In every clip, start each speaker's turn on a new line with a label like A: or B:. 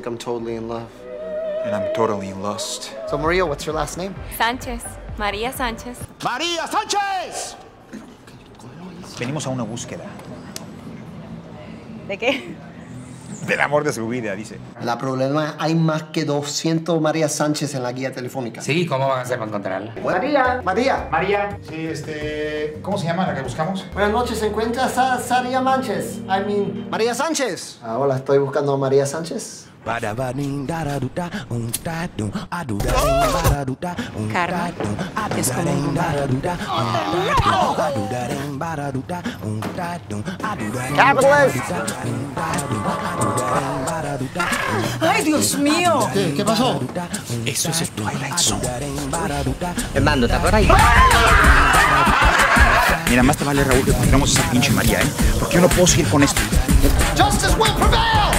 A: totally in love.
B: And I'm totally in lust.
A: So, Maria, what's your last name?
C: Sánchez, María Sánchez.
D: ¡María Sánchez!
B: Venimos a una búsqueda
C: ¿De qué?
B: del amor de su vida, dice.
A: La problema, hay más que 200 María Sánchez en la guía telefónica.
E: Sí, ¿cómo van a hacer para encontrarla?
A: María, María.
B: María. Sí, este... ¿Cómo se llama la que buscamos?
A: Buenas noches, ¿se encuentra Sa Saria Sánchez? I mean, María Sánchez. Ah, hola, estoy buscando a María Sánchez.
C: Karma. Es como un
A: Capitalist.
C: ¡Ay, Dios mío!
A: ¿Qué, qué pasó?
B: Esto es el Twilight Zone.
E: Fernando, ¿está por ahí?
B: Mira, más te vale, Raúl, que encontremos a esa pinche María, ¿eh? Porque yo no puedo seguir con esto.
A: Justice will prevail.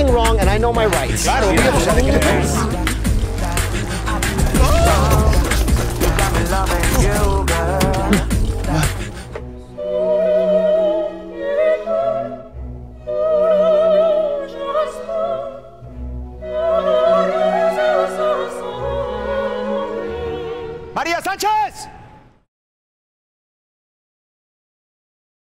A: nothing wrong, and I know my rights.
B: Yeah. María Sánchez!